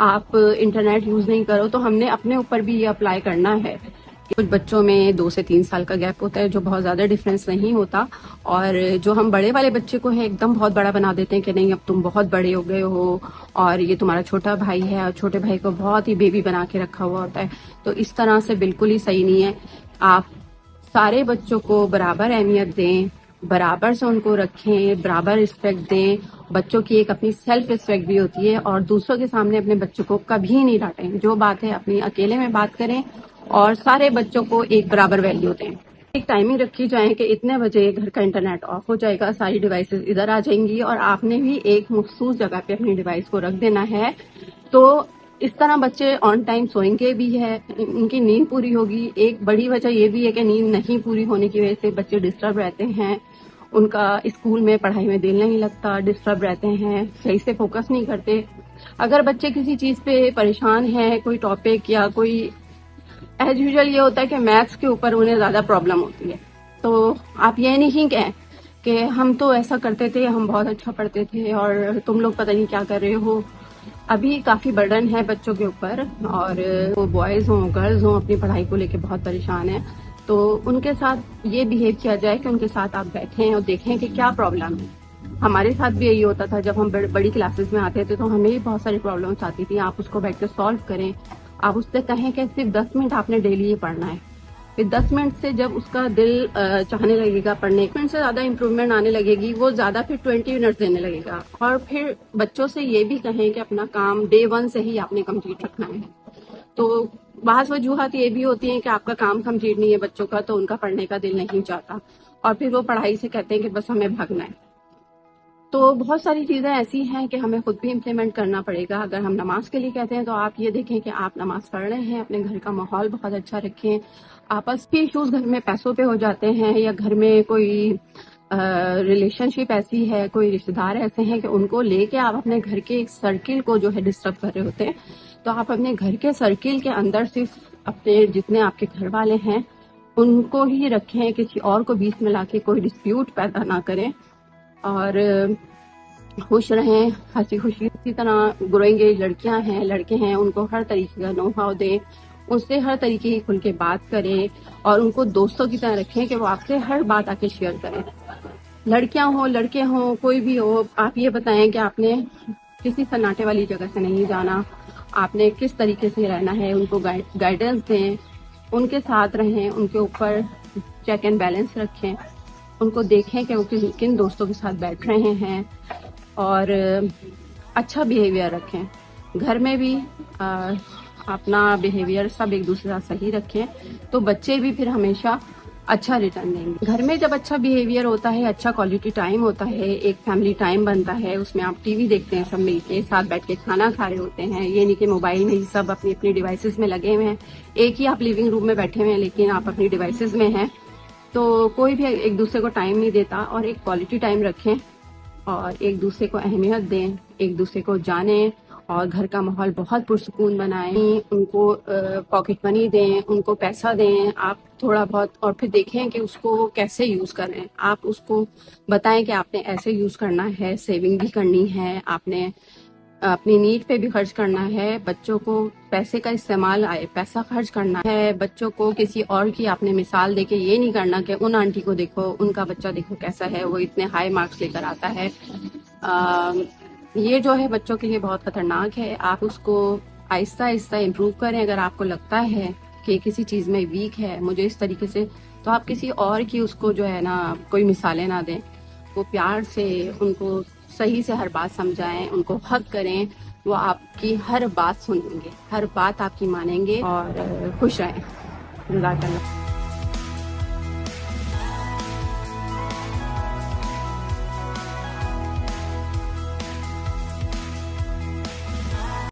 आप internet use नहीं करो तो हमने अपने ऊपर भी ये अप्लाई करना है कुछ बच्चों में दो से तीन साल का गैप होता है, जो बहुत ज़्यादा डिफरेंस नहीं होता। और जो हम बड़े वाले बच्चे को है, एकदम बहुत बड़ा बना देते हैं कि नहीं, अब तुम बहुत बड़े हो गए हो, और ये तुम्हारा छोटा भाई है, और छोटे भाई को बहुत ही बेबी बना के रखा हुआ होता है। तो इस तरह से बिल्कुल ही सही नहीं है। आप सारे बच्चों को बराबर अहमियत दें बराबर से उनको रखें, बराबर रिस्पेक्ट दें। बच्चों की एक अपनी सेल्फ रिस्पेक्ट भी होती है और दूसरों के सामने अपने बच्चों को कभी नहीं डांटें। जो बात है, अपनी अकेले में बात करें और सारे बच्चों को एक बराबर वैल्यू दें। एक टाइमिंग रखी जाए कि इतने बजे घर का इंटरनेट ऑफ़ हो जाएगा, सारी डिवाइसेस इधर आ जाएँगी और आपने भी एक मखसूस जगह पे अपनी डिवाइस को रख देना है। तो इस तरह बच्चे ऑन टाइम सोएँगे भी है, उनकी नींद पूरी होगी। एक बड़ी वजह यह भी है कि नींद नहीं पूरी होने की वजह से बच्चे डिस्टर्ब रहते हैं। उनका स्कूल में पढ़ाई में दिल नहीं लगता डिस्टर्ब रहते हैं, सही से फोकस नहीं करते। अगर बच्चे किसी चीज़ पे परेशान है, कोई टॉपिक या कोई एज यूजल ये होता है कि मैथ्स के ऊपर उन्हें ज़्यादा प्रॉब्लम होती है। तो आप ये नहीं कहें कि हम तो ऐसा करते थे, हम बहुत अच्छा पढ़ते थे और तुम लोग पता नहीं क्या कर रहे हो। अभी काफ़ी बर्डन है बच्चों के ऊपर और वो बॉयज़ हों गर्ल्स हों, अपनी पढ़ाई को लेकर बहुत परेशान है। तो उनके साथ ये बिहेव किया जाए कि उनके साथ आप बैठें और देखें कि क्या प्रॉब्लम है। हमारे साथ भी यही होता था, जब हम बड़ी क्लासेस में आते थे तो हमें भी बहुत सारी प्रॉब्लम्स आती थी। आप उसको बैठ कर सॉल्व करें। आप उससे कहें कि सिर्फ़ दस मिनट आपने डेली ये पढ़ना है। फिर दस मिनट से जब उसका दिल चाहने लगेगा पढ़ने मिनट से ज़्यादा इम्प्रूवमेंट आने लगेगी, वो ज़्यादा फिर ट्वेंटी मिनट देने लगेगा। और फिर बच्चों से ये भी कहें कि अपना काम डे वन से ही आपने कंप्लीट रखना है। तो बाज वजूहत ये भी होती है कि आपका काम कंप्लीट नहीं है बच्चों का तो उनका पढ़ने का दिल नहीं चाहता। और फिर वो पढ़ाई से कहते हैं कि बस हमें भागना है। तो बहुत सारी चीज़ें ऐसी हैं कि हमें खुद भी इम्प्लीमेंट करना पड़ेगा। अगर हम नमाज़ के लिए कहते हैं तो आप ये देखें कि आप नमाज़ पढ़ रहे हैं, अपने घर का माहौल बहुत अच्छा रखें। आपस के इशूज घर में पैसों पे हो जाते हैं या घर में कोई रिलेशनशिप ऐसी है, कोई रिश्तेदार ऐसे हैं कि उनको लेके आप अपने घर के एक सर्किल को जो है डिस्टर्ब कर रहे होते हैं तो आप अपने घर के सर्किल के अंदर सिर्फ़ अपने जितने आपके घर वाले हैं, उनको ही रखें, किसी और को बीच में लाके कोई डिस्प्यूट पैदा ना करें। और खुश रहें, हँसी खुशी इसी तरह ग्रोइंग एज लड़कियाँ हैं, लड़के हैं, उनको हर तरीके का नो दें उससे हर तरीके की खुल के बात करें और उनको दोस्तों की तरह रखें कि वो आपसे हर बात आके शेयर करें। लड़कियाँ हो, लड़के हो, कोई भी हो, आप ये बताएँ कि आपने किसी सन्नाटे वाली जगह से नहीं जाना। आपने किस तरीके से रहना है, उनको गाइडेंस दें, उनके साथ रहें, उनके ऊपर चेक एंड बैलेंस रखें। उनको देखें कि वो किन किन दोस्तों के साथ बैठ रहे हैं और अच्छा बिहेवियर रखें। घर में भी आ, अपना बिहेवियर सब एक दूसरे साथ सही रखें तो बच्चे भी फिर हमेशा अच्छा रिटर्न देंगे। घर में जब अच्छा बिहेवियर होता है अच्छा क्वालिटी टाइम होता है एक फैमिली टाइम बनता है उसमें आप टीवी देखते हैं सब मिलके साथ बैठ के खाना खा रहे होते हैं ये नहीं कि मोबाइल में ही सब अपनी अपनी डिवाइसेस में लगे हुए हैं। एक ही आप लिविंग रूम में बैठे हुए हैं लेकिन आप अपनी डिवाइसेस में हैं तो कोई भी एक दूसरे को टाइम नहीं देता और एक क्वालिटी टाइम रखें और एक दूसरे को अहमियत दें, एक दूसरे को जाने और घर का माहौल बहुत पुरसकून बनाएँ। उनको पॉकेट मनी दें, उनको पैसा दें। आप थोड़ा बहुत और फिर देखें कि उसको कैसे यूज़ करें। आप उसको बताएँ कि आपने ऐसे यूज़ करना है सेविंग भी करनी है, आपने अपनी नीड पे भी खर्च करना है बच्चों को पैसे का इस्तेमाल आए पैसा खर्च करना है बच्चों को किसी और की आपने मिसाल देके ये नहीं करना कि उन आंटी को देखो उनका बच्चा देखो कैसा है वो इतने हाई मार्क्स लेकर आता है। आ, ये जो है बच्चों के लिए बहुत खतरनाक है। आप उसको आहिस्ता आहिस्ता इम्प्रूव करें अगर आपको लगता है कि किसी चीज़ में वीक है मुझे इस तरीके से तो आप किसी और की उसको जो है ना कोई मिसालें ना दें। वो प्यार से उनको सही से हर बात समझाएँ, उनको हक करें, वो आपकी हर बात सुनेंगे हर बात आपकी मानेंगे और, खुश रहें। जजाकल्ला